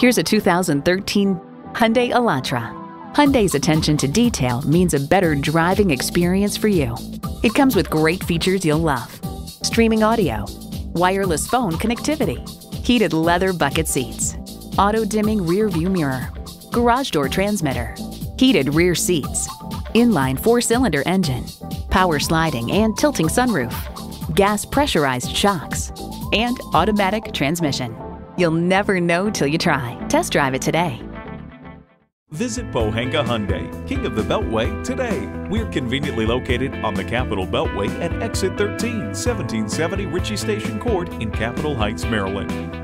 Here's a 2013 Hyundai Elantra. Hyundai's attention to detail means a better driving experience for you. It comes with great features you'll love. Streaming audio, wireless phone connectivity, heated leather bucket seats, auto dimming rear view mirror, garage door transmitter, heated rear seats, inline four cylinder engine, power sliding and tilting sunroof, gas pressurized shocks, and automatic transmission. You'll never know till you try. Test drive it today. Visit Pohanka Hyundai, King of the Beltway, today. We're conveniently located on the Capitol Beltway at exit 13, 1770 Ritchie Station Court in Capitol Heights, Maryland.